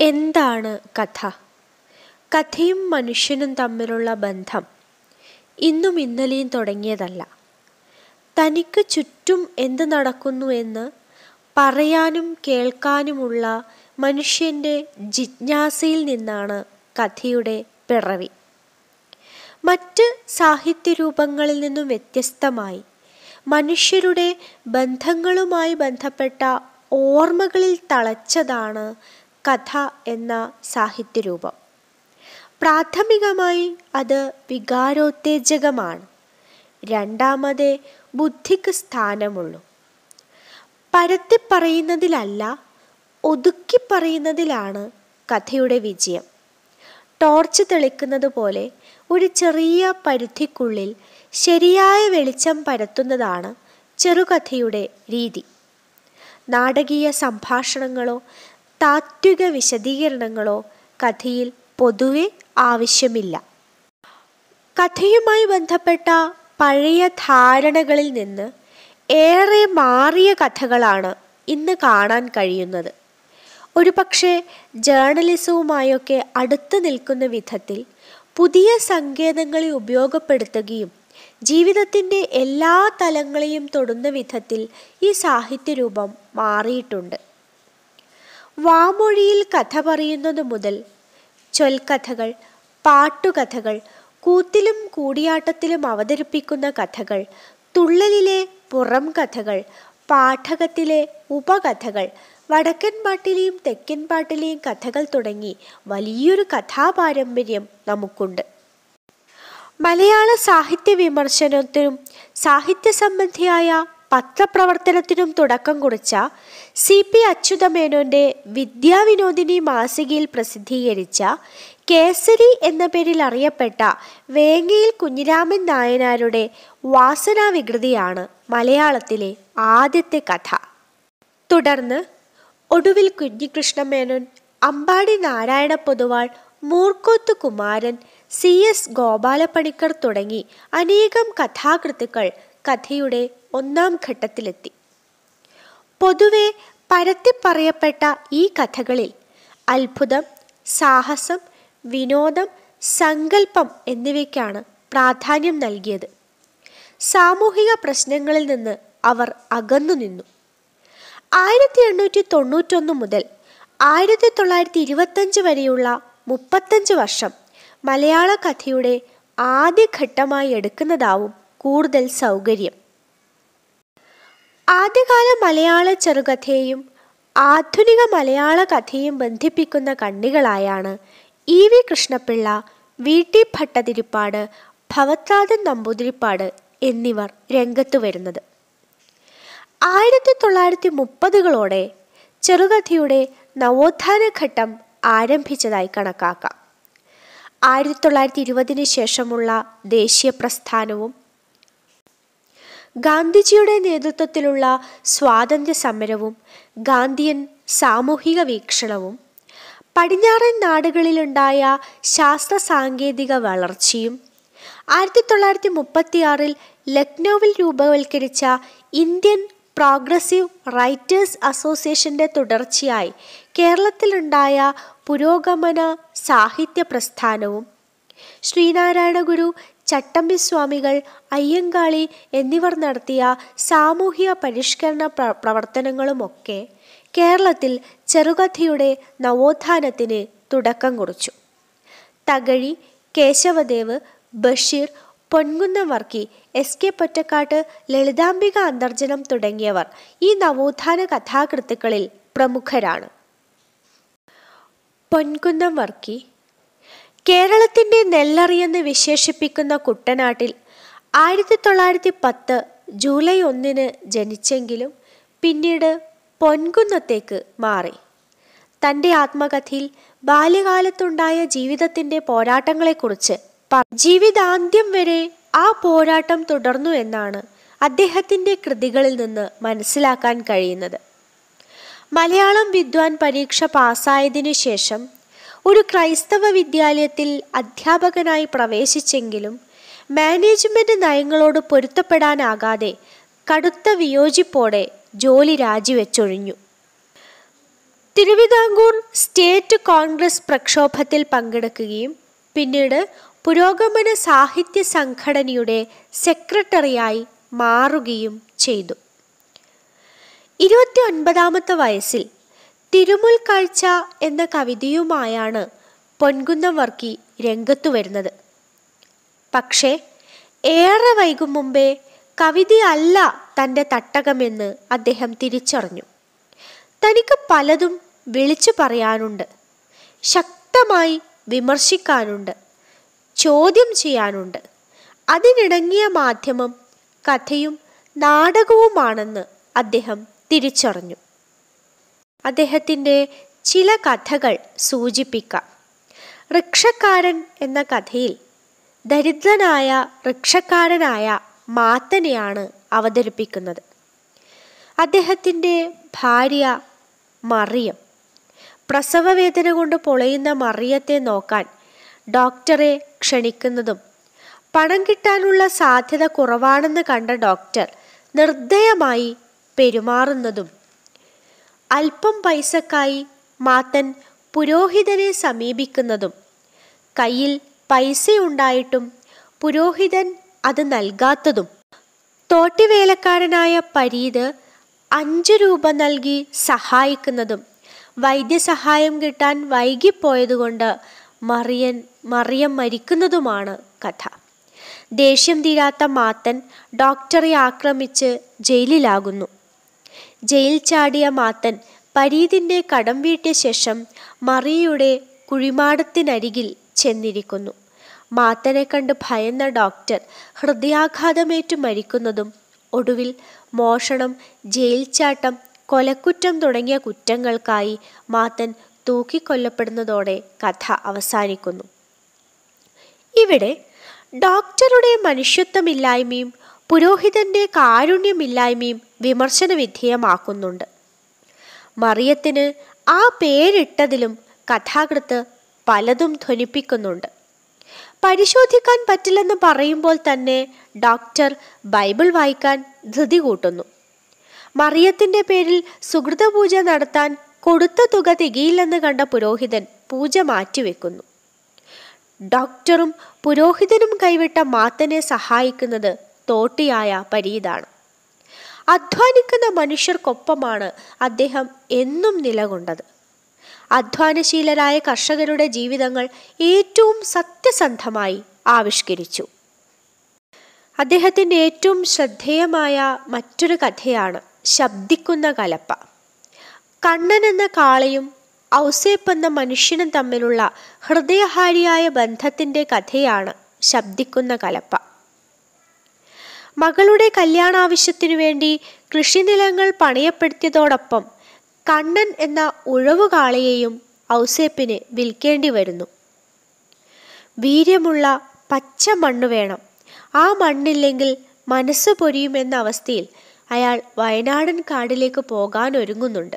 എന്താണ് കഥ? കഥയും മനുഷ്യനും തമ്മിലുള്ള ബന്ധം ഇന്നും ഇന്നലെയും തുടങ്ങിയതല്ല. തനിക്ക് ചുറ്റും എന്ത് നടക്കുന്നു എന്ന് പറയാനും കേൾക്കാനുമുള്ള മനുഷ്യന്റെ ജിജ്ഞാസയിൽ നിന്നാണ് കഥയുടെ പിറവി. മറ്റ് സാഹിത്യരൂപങ്ങളിൽ നിന്നും വ്യത്യസ്തമായി മനുഷ്യരുടെ ബന്ധങ്ങളുമായി ബന്ധപ്പെട്ട ഓർമ്മകളിൽ തളച്ചതാണ് കഥ എന്ന സാഹിത്യരൂപം. പ്രാഥമികമായി അത് വികാരോത്തേജകമാണ്. രണ്ടാമതേ ബുദ്ധിക്ക് സ്ഥാനമുള്ളൂ. പരത്തി പറയുന്നതിലല്ല ഒതുക്കി പറയുന്നതിലാണ് കഥയുടെ വിജയം. ടോർച്ച് തെളിക്കുന്നത് പോലെ ഒരു ചെറിയ പരിധിക്കുള്ളിൽ ശരിയായ വെളിച്ചം പരത്തുന്നതാണ് ചെറുകഥയുടെ രീതി. നാടകീയ സംഭാഷണങ്ങളോ താത്വിക വിശദീകരണങ്ങളോ കഥയിൽ പൊതുവെ ആവശ്യമില്ല. കഥയുമായി ബന്ധപ്പെട്ട പഴയ ധാരണകളിൽ നിന്ന് ഏറെ മാറിയ കഥകളാണ് ഇന്ന് കാണാൻ കഴിയുന്നത്. ഒരുപക്ഷെ ജേർണലിസവുമായൊക്കെ അടുത്തു നിൽക്കുന്ന വിധത്തിൽ പുതിയ സങ്കേതങ്ങളെ ഉപയോഗപ്പെടുത്തുകയും ജീവിതത്തിന്റെ എല്ലാ തലങ്ങളെയും തൊടുന്ന വിധത്തിൽ ഈ സാഹിത്യരൂപം മാറിയിട്ടുണ്ട്. വാമൊഴിയിൽ കഥ പറയുന്നത് മുതൽ ചൊൽക്കഥകൾ പാട്ടുകഥകൾ കൂത്തിലും കൂടിയാട്ടത്തിലും അവതരിപ്പിക്കുന്ന കഥകൾ തുള്ളലിലെ പുറം കഥകൾ പാഠകത്തിലെ ഉപകഥകൾ വടക്കൻ പാട്ടിലെയും തെക്കൻ പാട്ടിലെയും കഥകൾ തുടങ്ങി വലിയൊരു കഥാപാരമ്പര്യം നമുക്കുണ്ട്. മലയാള സാഹിത്യ വിമർശനത്തിനും സാഹിത്യ സംബന്ധിയായ പത്രപ്രവർത്തനത്തിനും തുടക്കം കുറിച്ച സി പി അച്യുതമേനോന്റെ വിദ്യാവിനോദിനി മാസികയിൽ പ്രസിദ്ധീകരിച്ച കേസരി എന്ന പേരിൽ അറിയപ്പെട്ട വേങ്ങയിൽ കുഞ്ഞിരാമൻ നായനാരുടെ വാസനാവികൃതിയാണ് മലയാളത്തിലെ ആദ്യത്തെ കഥ. തുടർന്ന് ഒടുവിൽ കുഞ്ഞികൃഷ്ണമേനോൻ അമ്പാടി നാരായണ പൊതുവാൾ മൂർക്കോത്ത് കുമാരൻ സി എസ് ഗോപാലപ്പണിക്കർ തുടങ്ങി അനേകം കഥാകൃത്തുക്കൾ കഥയുടെ ഒന്നാം ഘട്ടത്തിലെത്തി. പൊതുവെ പരത്തി പറയപ്പെട്ട ഈ കഥകളിൽ അത്ഭുതം സാഹസം വിനോദം സങ്കല്പം എന്നിവയ്ക്കാണ് പ്രാധാന്യം നൽകിയത്. സാമൂഹിക പ്രശ്നങ്ങളിൽ നിന്ന് അവർ അകന്നു നിന്നു. ആയിരത്തി എണ്ണൂറ്റി തൊണ്ണൂറ്റൊന്ന് മുതൽ ആയിരത്തി തൊള്ളായിരത്തി ഇരുപത്തഞ്ച് വരെയുള്ള മുപ്പത്തഞ്ച് വർഷം മലയാള കഥയുടെ ആദ്യഘട്ടമായി എടുക്കുന്നതാവും കൂടുതൽ സൗകര്യം. ആദ്യകാല മലയാള ചെറുകഥയെയും ആധുനിക മലയാള കഥയും ബന്ധിപ്പിക്കുന്ന കണ്ണികളായാണ് E V Krishna Pillai V T Bhattathiripad Bhavathradan Namboothiripad എന്നിവർ രംഗത്തു വരുന്നത്. ആയിരത്തി തൊള്ളായിരത്തി മുപ്പതുകളോടെ ചെറുകഥയുടെ നവോത്ഥാന ഘട്ടം ആരംഭിച്ചതായി കണക്കാക്കാം. ആയിരത്തി തൊള്ളായിരത്തി ഇരുപതിന് ശേഷമുള്ള ദേശീയ പ്രസ്ഥാനവും ഗാന്ധിജിയുടെ നേതൃത്വത്തിലുള്ള സ്വാതന്ത്ര്യ സമരവും ഗാന്ധിയൻ സാമൂഹിക വീക്ഷണവും പടിഞ്ഞാറൻ നാടുകളിലുണ്ടായ ശാസ്ത്ര സാങ്കേതിക വളർച്ചയും ആയിരത്തി തൊള്ളായിരത്തി മുപ്പത്തിയാറിൽ ലക്നൌവിൽ രൂപവൽക്കരിച്ച ഇന്ത്യൻ പ്രോഗ്രസീവ് റൈറ്റേഴ്സ് അസോസിയേഷന്റെ തുടർച്ചയായി കേരളത്തിലുണ്ടായ പുരോഗമന സാഹിത്യ പ്രസ്ഥാനവും ശ്രീനാരായണ ഗുരു ചട്ടമ്പി സ്വാമികൾ അയ്യങ്കാളി എന്നിവർ നടത്തിയ സാമൂഹിക പരിഷ്കരണ പ്ര പ്രവർത്തനങ്ങളുമൊക്കെ കേരളത്തിൽ ചെറുകഥയുടെ നവോത്ഥാനത്തിന് തുടക്കം കുറിച്ചു. തകഴി കേശവദേവ് ബഷീർ പൊൻകുന്നം വർക്കി എസ് കെ പൊറ്റക്കാട്ട് ലളിതാംബിക അന്തർജനം തുടങ്ങിയവർ ഈ നവോത്ഥാന കഥാകൃത്തുക്കളിൽ പ്രമുഖരാണ്. പൊൻകുന്നം വർക്കി കേരളത്തിന്റെ നെല്ലറിയെന്ന് വിശേഷിപ്പിക്കുന്ന കുട്ടനാട്ടിൽ ആയിരത്തി തൊള്ളായിരത്തി പത്ത് ജൂലൈ ഒന്നിന് ജനിച്ചെങ്കിലും പിന്നീട് പൊൻകുന്നത്തേക്ക് മാറി. തന്റെ ആത്മകഥയിൽ ബാല്യകാലത്തുണ്ടായ ജീവിതത്തിന്റെ പോരാട്ടങ്ങളെക്കുറിച്ച് ജീവിതാന്ത്യം വരെ ആ പോരാട്ടം തുടർന്നു എന്നാണ് അദ്ദേഹത്തിന്റെ കൃതികളിൽ നിന്ന് മനസ്സിലാക്കാൻ കഴിയുന്നത്. മലയാളം വിദ്വാൻ പരീക്ഷ പാസ്സായതിനു ശേഷം ഒരു ക്രൈസ്തവ വിദ്യാലയത്തിൽ അധ്യാപകനായി പ്രവേശിച്ചെങ്കിലും മാനേജ്മെന്റ് നയങ്ങളോട് പൊരുത്തപ്പെടാനാകാതെ കടുത്ത വിയോജിപ്പോടെ ജോലി രാജിവെച്ചൊഴിഞ്ഞു. തിരുവിതാംകൂർ സ്റ്റേറ്റ് കോൺഗ്രസ് പ്രക്ഷോഭത്തിൽ പങ്കെടുക്കുകയും പിന്നീട് പുരോഗമന സാഹിത്യ സംഘടനയുടെ സെക്രട്ടറിയായി മാറുകയും ചെയ്തു. ഇരുപത്തി ഒൻപതാമത്തെ വയസ്സിൽ തിരുമുൽ കാഴ്ച എന്ന കവിതയുമായാണ് പൊൻകുന്നം വർക്കി രംഗത്തു വരുന്നത്. പക്ഷേ ഏറെ വൈകും മുമ്പേ കവിതയല്ല തന്റെ തട്ടകമെന്ന് അദ്ദേഹം തിരിച്ചറിഞ്ഞു. തനിക്ക് പലതും വിളിച്ചു പറയാനുണ്ട് ശക്തമായി വിമർശിക്കാനുണ്ട് ചോദ്യം ചെയ്യാനുണ്ട്. അതിനിടങ്ങിയ മാധ്യമം കഥയും നാടകവുമാണെന്ന് അദ്ദേഹം തിരിച്ചറിഞ്ഞു. അദ്ദേഹത്തിന്റെ ചില കഥകൾ സൂചിപ്പിക്കാം. റിക്ഷക്കാരൻ എന്ന കഥയിൽ ദരിദ്രനായ റിക്ഷക്കാരനായ മാത്തനെയാണ് അവതരിപ്പിക്കുന്നത്. അദ്ദേഹത്തിന്റെ ഭാര്യ മറിയം. പ്രസവവേദന കൊണ്ട് പൊളയുന്ന മറിയത്തെ നോക്കാൻ ഡോക്ടറെ ക്ഷണിക്കുന്നതും പണം കിട്ടാനുള്ള സാധ്യത കുറവാണെന്ന് കണ്ട ഡോക്ടർ നിർദ്ദയമായി പെരുമാറുന്നതും അല്പം പൈസക്കായി മാത്തൻ പുരോഹിതനെ സമീപിക്കുന്നതും കയ്യിൽ പൈസയുണ്ടായിട്ടും പുരോഹിതൻ അത് നൽകാത്തതും. തോട്ടിവേലക്കാരനായ പരീത് അഞ്ചു രൂപ നൽകി സഹായിക്കുന്നതും വൈദ്യസഹായം കിട്ടാൻ വൈകിപ്പോയതുകൊണ്ട് മറിയൻ മറിയം മരിക്കുന്നതുമാണ് കഥ. ദേഷ്യം തീരാത്ത മാത്തൻ ഡോക്ടറെ ആക്രമിച്ച് ജയിലിലാകുന്നു. ജയിൽ ചാടിയ മാത്തൻ പരീതിന്റെ കടം വീട്ടിയ ശേഷം മറിയുടെ കുഴിമാടത്തിനരികിൽ ചെന്നിരിക്കുന്നു. മാത്തനെ കണ്ട് ഭയന്ന ഡോക്ടർ ഹൃദയാഘാതമേറ്റു മരിക്കുന്നതും ഒടുവിൽ മോഷണം ജയിൽ ചാട്ടം കൊലക്കുറ്റം തുടങ്ങിയ കുറ്റങ്ങൾക്കായി മാത്തൻ തൂക്കിക്കൊല്ലപ്പെടുന്നതോടെ കഥ അവസാനിക്കുന്നു. ഇവിടെ ഡോക്ടറുടെ മനുഷ്യത്വമില്ലായ്മയും പുരോഹിതന്റെ കാരുണ്യമില്ലായ്മയും വിമർശന വിധേയമാക്കുന്നുണ്ട് മറിയത്തിന് ആ പേരിട്ടതിലും കഥാകൃത്ത് പലതും ധ്വനിപ്പിക്കുന്നുണ്ട്. പരിശോധിക്കാൻ പറ്റില്ലെന്ന് പറയുമ്പോൾ തന്നെ ഡോക്ടർ ബൈബിൾ വായിക്കാൻ ധൃതി കൂട്ടുന്നു. മറിയത്തിന്റെ പേരിൽ സുഹൃതപൂജ നടത്താൻ കൊടുത്ത തുക തികയില്ലെന്ന് കണ്ട പുരോഹിതൻ പൂജ മാറ്റിവെക്കുന്നു. ഡോക്ടറും പുരോഹിതനും കൈവിട്ട മാത്തനെ സഹായിക്കുന്നത് തോട്ടിയായ പരീതാണ്. അധ്വാനിക്കുന്ന മനുഷ്യർക്കൊപ്പമാണ് അദ്ദേഹം എന്നും നിലകൊണ്ടത്. അധ്വാനശീലരായ കർഷകരുടെ ജീവിതങ്ങൾ ഏറ്റവും സത്യസന്ധമായി ആവിഷ്കരിച്ചു. അദ്ദേഹത്തിന്റെ ഏറ്റവും ശ്രദ്ധേയമായ മറ്റൊരു കഥയാണ് ശബ്ദിക്കുന്ന കലപ്പ. കണ്ണൻ എന്ന കാളയും ഔസേപ്പ് എന്ന മനുഷ്യനും തമ്മിലുള്ള ഹൃദയഹാരിയായ ബന്ധത്തിന്റെ കഥയാണ് ശബ്ദിക്കുന്ന കലപ്പ. മകളുടെ കല്യാണാവശ്യത്തിനു വേണ്ടി കൃഷിനിലങ്ങൾ പണയപ്പെടുത്തിയതോടൊപ്പം കണ്ണൻ എന്ന ഉഴവുകാളയെയും ഔസേപ്പിന് വിൽക്കേണ്ടി വരുന്നു. വീര്യമുള്ള പച്ച മണ്ണ് വേണം. ആ മണ്ണില്ലെങ്കിൽ മനസ്സ് പൊരിയുമെന്ന അവസ്ഥയിൽ അയാൾ വയനാടൻ കാടിലേക്ക് പോകാൻ ഒരുങ്ങുന്നുണ്ട്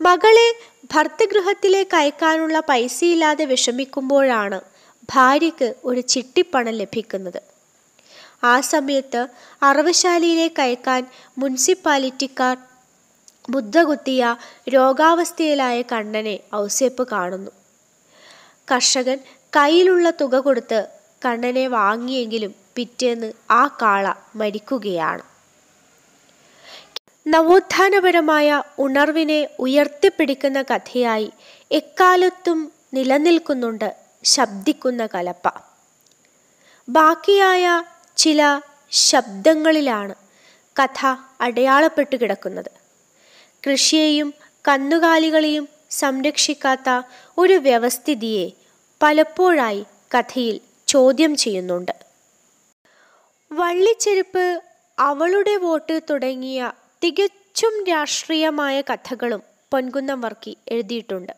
മകളെ ഭർത്തഗൃഹത്തിലേക്ക് അയക്കാനുള്ള പൈസയില്ലാതെ വിഷമിക്കുമ്പോഴാണ് ഭാര്യയ്ക്ക് ഒരു ചിട്ടിപ്പണം ലഭിക്കുന്നത്. ആ സമയത്ത് അറവശാലയിലെ കയക്കാൻ മുനിസിപ്പാലിറ്റിക്കാർ മുദ്രകുത്തിയ രോഗാവസ്ഥയിലായ കണ്ണനെ ഔസേപ്പ് കാണുന്നു. കർഷകൻ കയ്യിലുള്ള തുക കൊടുത്ത് കണ്ണനെ വാങ്ങിയെങ്കിലും പിറ്റേന്ന് ആ കാള മരിക്കുകയാണ്. നവോത്ഥാനപരമായ ഉണർവിനെ ഉയർത്തിപ്പിടിക്കുന്ന കഥയായി എക്കാലത്തും നിലനിൽക്കുന്നുണ്ട് ശബ്ദിക്കുന്ന കലപ്പ. ബാക്കിയായ ചില ശബ്ദങ്ങളിലാണ് കഥ അടയാളപ്പെട്ടു കിടക്കുന്നത്. കൃഷിയെയും കന്നുകാലികളെയും സംരക്ഷിക്കാത്ത ഒരു വ്യവസ്ഥിതിയെ പലപ്പോഴായി കഥയിൽ ചോദ്യം ചെയ്യുന്നുണ്ട്. വള്ളിച്ചെരുപ്പ് അവളുടെ വോട്ട് തുടങ്ങിയ തികച്ചും രാഷ്ട്രീയമായ കഥകളും പൊൻകുന്നം വർക്കി എഴുതിയിട്ടുണ്ട്.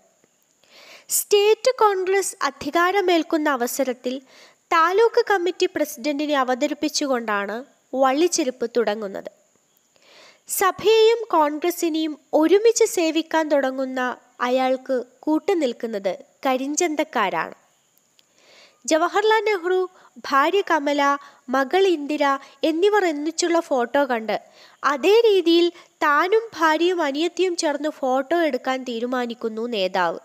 സ്റ്റേറ്റ് കോൺഗ്രസ് അധികാരമേൽക്കുന്ന അവസരത്തിൽ താലൂക്ക് കമ്മിറ്റി പ്രസിഡന്റിനെ അവതരിപ്പിച്ചുകൊണ്ടാണ് വള്ളിച്ചെരുപ്പ് തുടങ്ങുന്നത്. സഭയെയും കോൺഗ്രസിനെയും ഒരുമിച്ച് സേവിക്കാൻ തുടങ്ങുന്ന അയാൾക്ക് കൂട്ടുനിൽക്കുന്നത് കരിഞ്ചന്തക്കാരാണ്. ജവഹർലാൽ നെഹ്റു ഭാര്യ കമല മകൾ ഇന്ദിര എന്നിവർ ഒന്നിച്ചുള്ള ഫോട്ടോ കണ്ട് അതേ രീതിയിൽ താനും ഭാര്യയും അനിയത്തിയും ചേർന്ന് ഫോട്ടോ എടുക്കാൻ തീരുമാനിക്കുന്നു നേതാവ്.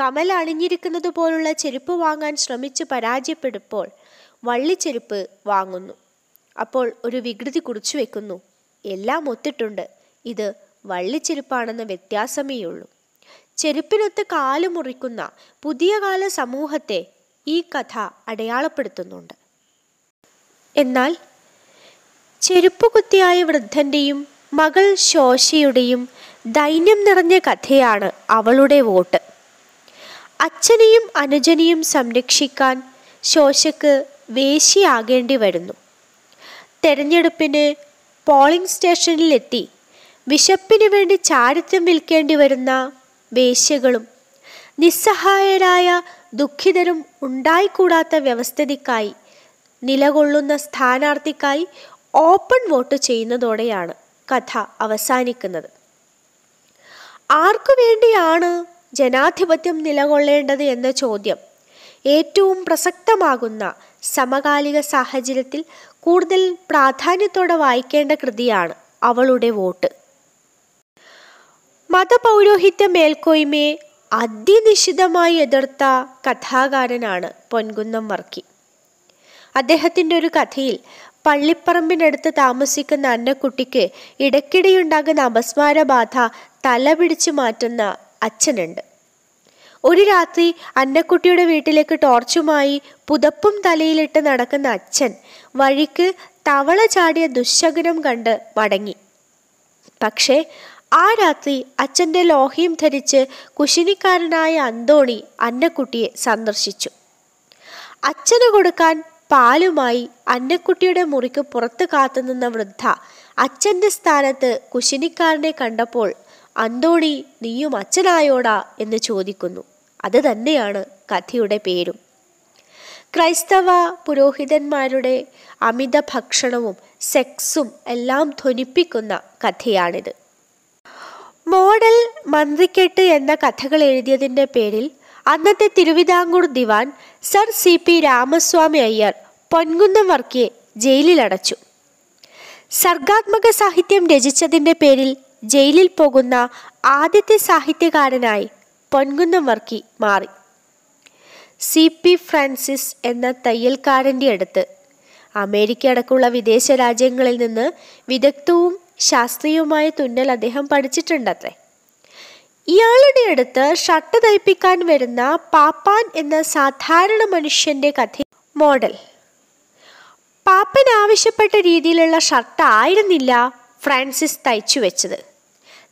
കമൽ അണിഞ്ഞിരിക്കുന്നത് പോലുള്ള ചെരുപ്പ് വാങ്ങാൻ ശ്രമിച്ച് പരാജയപ്പെടുമ്പോൾ വള്ളിച്ചെരുപ്പ് വാങ്ങുന്നു. അപ്പോൾ ഒരു വികൃതി കുറിച്ചു വെക്കുന്നു. എല്ലാം ഒത്തിട്ടുണ്ട്. ഇത് വള്ളിച്ചെരുപ്പാണെന്ന വ്യത്യാസമേയുള്ളൂ ചെരുപ്പിനൊത്ത് കാൽ മുറിക്കുന്ന പുതിയ കാല സമൂഹത്തെ ഈ കഥ അടയാളപ്പെടുത്തുന്നുണ്ട്. എന്നാൽ ചെരുപ്പ് കുത്തിയായ വൃദ്ധന്റെയും മകൾ ശോശിയുടെയും ദൈന്യം നിറഞ്ഞ കഥയാണ് അവളുടെ വോട്ട്. അച്ഛനെയും അനുജനെയും സംരക്ഷിക്കാൻ ശോശക്ക് വേശിയാകേണ്ടി വരുന്നു. തെരഞ്ഞെടുപ്പിന് പോളിംഗ് സ്റ്റേഷനിലെത്തി വിശപ്പിന് വേണ്ടി ചാരിത്യം വിൽക്കേണ്ടി വരുന്ന വേശ്യകളും നിസ്സഹായരായ ദുഃഖിതരും ഉണ്ടായിക്കൂടാത്ത വ്യവസ്ഥിതിക്കായി നിലകൊള്ളുന്ന സ്ഥാനാർത്ഥിക്കായി ഓപ്പൺ വോട്ട് ചെയ്യുന്നതോടെയാണ് കഥ അവസാനിക്കുന്നത്. ആർക്കു വേണ്ടിയാണ് ജനാധിപത്യം നിലകൊള്ളേണ്ടത് എന്ന ചോദ്യം. ഏറ്റവും പ്രസക്തമാകുന്ന സമകാലിക സാഹചര്യത്തിൽ കൂടുതൽ പ്രാധാന്യത്തോടെ വായിക്കേണ്ട കൃതിയാണ് അവളുടെ വോട്ട്. മതപൗരോഹിത്യ മേൽക്കോയ്മയെ അതിനിശിതമായി എതിർത്ത കഥാകാരനാണ് പൊൻകുന്നം വർക്കി. അദ്ദേഹത്തിന്റെ ഒരു കഥയിൽ പള്ളിപ്പറമ്പിനടുത്ത് താമസിക്കുന്ന അന്നക്കുട്ടിക്ക് ഇടയ്ക്കിടെയുണ്ടാകുന്ന അപസ്മാര ബാധ തല പിടിച്ചു മാറ്റുന്ന അച്ഛനുണ്ട്. ഒരു രാത്രി അന്നക്കുട്ടിയുടെ വീട്ടിലേക്ക് ടോർച്ചുമായി പുതപ്പും തലയിലിട്ട് നടക്കുന്ന അച്ഛൻ വഴിക്ക് തവള ചാടിയ ദുശകനം കണ്ട് മടങ്ങി. പക്ഷേ ആ രാത്രി അച്ഛന്റെ ലോഹ്യം ധരിച്ച് കുശിനിക്കാരനായ അന്തോണി അന്നക്കുട്ടിയെ സന്ദർശിച്ചു. അച്ഛന് കൊടുക്കാൻ പാലുമായി അന്നക്കുട്ടിയുടെ മുറിക്ക് പുറത്ത് കാത്തുനിന്ന വൃദ്ധ അച്ഛന്റെ സ്ഥാനത്ത് കുശിനിക്കാരനെ കണ്ടപ്പോൾ അന്തോണി നീയും അച്ഛനായോടാ എന്ന് ചോദിക്കുന്നു. അത് തന്നെയാണ് കഥയുടെ പേരും. ക്രൈസ്തവ പുരോഹിതന്മാരുടെ അമിത ഭക്ഷണവും സെക്സും എല്ലാം ധ്വനിപ്പിക്കുന്ന കഥയാണിത്. മോഡൽ മന്ത്രിക്കെട്ട് എന്ന കഥകൾ എഴുതിയതിന്റെ പേരിൽ അന്നത്തെ തിരുവിതാംകൂർ ദിവാൻ sir C P Ramaswamy Iyer Ponkunnam വർക്കിയെ ജയിലിലടച്ചു. സർഗാത്മക സാഹിത്യം രചിച്ചതിന്റെ പേരിൽ ജയിലിൽ പോകുന്ന ആദ്യത്തെ സാഹിത്യകാരനായി പൊൻകുന്നം വർക്കി മാറി. സി പി ഫ്രാൻസിസ് എന്ന തയ്യൽക്കാരന്റെ അടുത്ത് അമേരിക്ക അടക്കമുള്ള വിദേശ രാജ്യങ്ങളിൽ നിന്ന് വിദഗ്ധവും ശാസ്ത്രീയവുമായ തുന്നൽ അദ്ദേഹം പഠിച്ചിട്ടുണ്ടത്രേ. ഇയാളുടെ അടുത്ത് ഷർട്ട് തയ്പ്പിക്കാൻ വരുന്ന പാപ്പാൻ എന്ന സാധാരണ മനുഷ്യന്റെ കഥ മോഡൽ. പാപ്പൻ ആവശ്യപ്പെട്ട രീതിയിലുള്ള ഷർട്ട് ആയിരുന്നില്ല ഫ്രാൻസിസ് തയ്ച്ചു വെച്ചത്.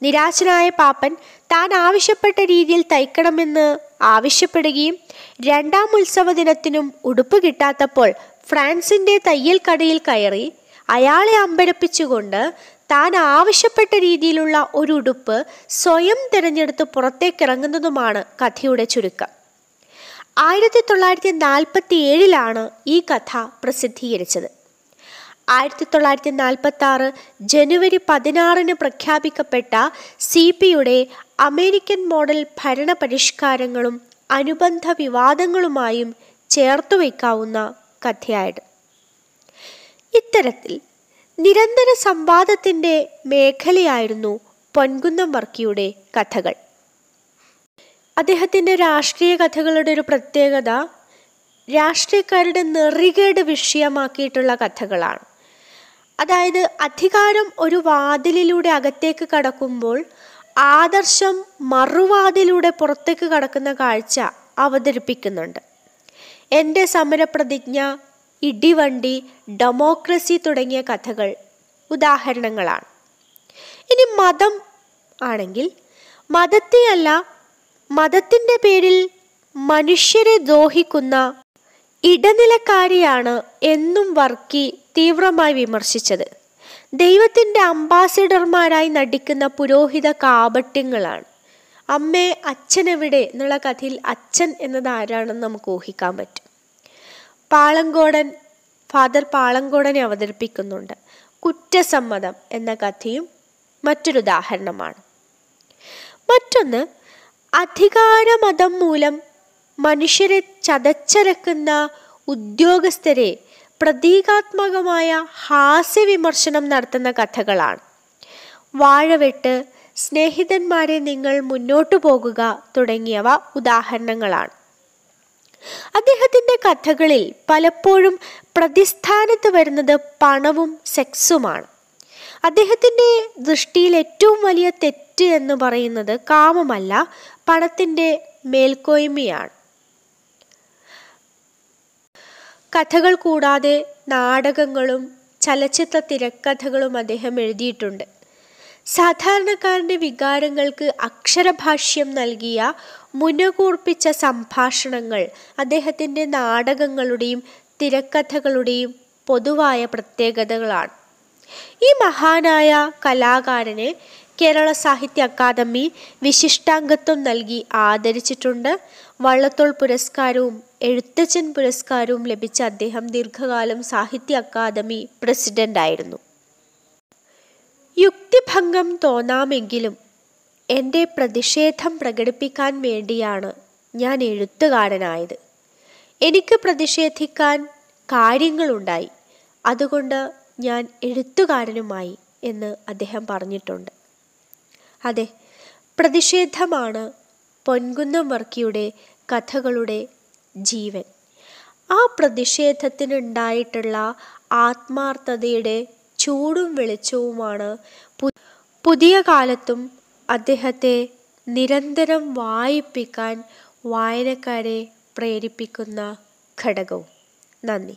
നിരാശനായ പാപ്പൻ താൻ ആവശ്യപ്പെട്ട രീതിയിൽ തയ്ക്കണമെന്ന് ആവശ്യപ്പെടുകയും രണ്ടാം ഉത്സവ ദിനത്തിനും ഉടുപ്പ് കിട്ടാത്തപ്പോൾ ഫ്രാൻസിന്റെ തയ്യൽ കടയിൽ കയറി അയാളെ അമ്പരപ്പിച്ചുകൊണ്ട് താൻ ആവശ്യപ്പെട്ട രീതിയിലുള്ള ഒരു ഉടുപ്പ് സ്വയം തിരഞ്ഞെടുത്ത് പുറത്തേക്കിറങ്ങുന്നതുമാണ് കഥയുടെ ചുരുക്കം. ആയിരത്തി തൊള്ളായിരത്തി നാൽപ്പത്തി ഏഴിലാണ് ഈ കഥ പ്രസിദ്ധീകരിച്ചത്. ആയിരത്തി തൊള്ളായിരത്തി നാൽപ്പത്തി ആറ് ജനുവരി പതിനാറിന് പ്രഖ്യാപിക്കപ്പെട്ട സി പിയുടെ അമേരിക്കൻ മോഡൽ ഭരണ പരിഷ്കാരങ്ങളും അനുബന്ധ വിവാദങ്ങളുമായും ചേർത്തു വയ്ക്കാവുന്ന കഥയായത്. ഇത്തരത്തിൽ നിരന്തര സംവാദത്തിന്റെ മേഖലയായിരുന്നു പൊൻകുന്നം വർക്കിയുടെ കഥകൾ. അദ്ദേഹത്തിന്റെ രാഷ്ട്രീയ കഥകളുടെ ഒരു പ്രത്യേകത രാഷ്ട്രീയക്കാരുടെ നെറികേട് വിഷയമാക്കിയിട്ടുള്ള കഥകളാണ്. അതായത് അധികാരം ഒരു വാതിലിലൂടെ അകത്തേക്ക് കടക്കുമ്പോൾ ആദർശം മറുവാതിലൂടെ പുറത്തേക്ക് കടക്കുന്ന കാഴ്ച അവതരിപ്പിക്കുന്നുണ്ട്. എന്റെ സമരപ്രതിജ്ഞ ഇടിവണ്ടി ഡെമോക്രസി തുടങ്ങിയ കഥകൾ ഉദാഹരണങ്ങളാണ്. ഇനി മതം ആണെങ്കിൽ മതത്തെയല്ല മതത്തിന്റെ പേരിൽ മനുഷ്യരെ ദ്രോഹിക്കുന്ന ഇടനിലക്കാരിയാണ് എന്നും വർക്കി തീവ്രമായി വിമർശിച്ചത്. ദൈവത്തിന്റെ അംബാസിഡർമാരായി നടിക്കുന്ന പുരോഹിത കാപട്യങ്ങളാണ്. അമ്മേ അച്ഛൻ എവിടെ എന്നുള്ള കഥയിൽ അച്ഛൻ എന്നത് ആരാണെന്ന് നമുക്ക് ഊഹിക്കാൻ പറ്റും. പാളങ്കോടൻ ഫാദർ പാളങ്കോടനെ അവതരിപ്പിക്കുന്നുണ്ട്. കുറ്റസമ്മതം എന്ന കഥയും മറ്റൊരു ഉദാഹരണമാണ്. മറ്റൊന്ന് അധികാരമതം മൂലം മനുഷ്യരെ ചതച്ചരക്കുന്ന ഉദ്യോഗസ്ഥരെ പ്രതീകാത്മകമായ ഹാസ്യവിമർശനം നടത്തുന്ന കഥകളാണ്. വാഴവെട്ട് സ്നേഹിതന്മാരെ നിങ്ങൾ മുന്നോട്ടു പോകുക തുടങ്ങിയവ ഉദാഹരണങ്ങളാണ്. അദ്ദേഹത്തിന്റെ കഥകളിൽ പലപ്പോഴും പ്രതിസ്ഥാനത്ത് വരുന്നത് പണവും സെക്സുമാണ്. അദ്ദേഹത്തിന്റെ ദൃഷ്ടിയിൽ ഏറ്റവും വലിയ തെറ്റ് എന്ന് പറയുന്നത് കാമമല്ല പണത്തിന്റെ മേൽക്കോയ്മയാണ്. കഥകൾ കൂടാതെ നാടകങ്ങളും ചലച്ചിത്ര തിരക്കഥകളും അദ്ദേഹം എഴുതിയിട്ടുണ്ട്. സാധാരണക്കാരന്റെ വികാരങ്ങൾക്ക് അക്ഷരഭാഷ്യം നൽകിയ മുനകൂർപ്പിച്ച സംഭാഷണങ്ങൾ അദ്ദേഹത്തിന്റെ നാടകങ്ങളുടെയും തിരക്കഥകളുടെയും പൊതുവായ പ്രത്യേകതകളാണ്. ഈ മഹാനായ കലാകാരനെ കേരള സാഹിത്യ അക്കാദമി വിശിഷ്ടാംഗത്വം നൽകി ആദരിച്ചിട്ടുണ്ട്. വള്ളത്തോൾ പുരസ്കാരവും എഴുത്തച്ഛൻ പുരസ്കാരവും ലഭിച്ച അദ്ദേഹം ദീർഘകാലം സാഹിത്യ അക്കാദമി പ്രസിഡന്റായിരുന്നു. യുക്തിഭംഗം തോന്നാമെങ്കിലും എന്റെ പ്രതിഷേധം പ്രകടിപ്പിക്കാൻ വേണ്ടിയാണ് ഞാൻ എഴുത്തുകാരനായത്. എനിക്ക് പ്രതിഷേധിക്കാൻ കാര്യങ്ങളുണ്ടായി. അതുകൊണ്ട് ഞാൻ എഴുത്തുകാരനുമായി എന്ന് അദ്ദേഹം പറഞ്ഞിട്ടുണ്ട്. അതെ പ്രതിഷേധമാണ് പൊൻകുന്നം വർക്കിയുടെ കഥകളുടെ ജീവൻ. ആ പ്രതിഷേധത്തിനുണ്ടായിട്ടുള്ള ആത്മാർത്ഥതയുടെ ചൂടും വെളിച്ചവുമാണ് പുതിയ കാലത്തും അദ്ദേഹത്തെ നിരന്തരം വായിപ്പിക്കാൻ വായനക്കാരെ പ്രേരിപ്പിക്കുന്ന ഘടകവും. നന്ദി.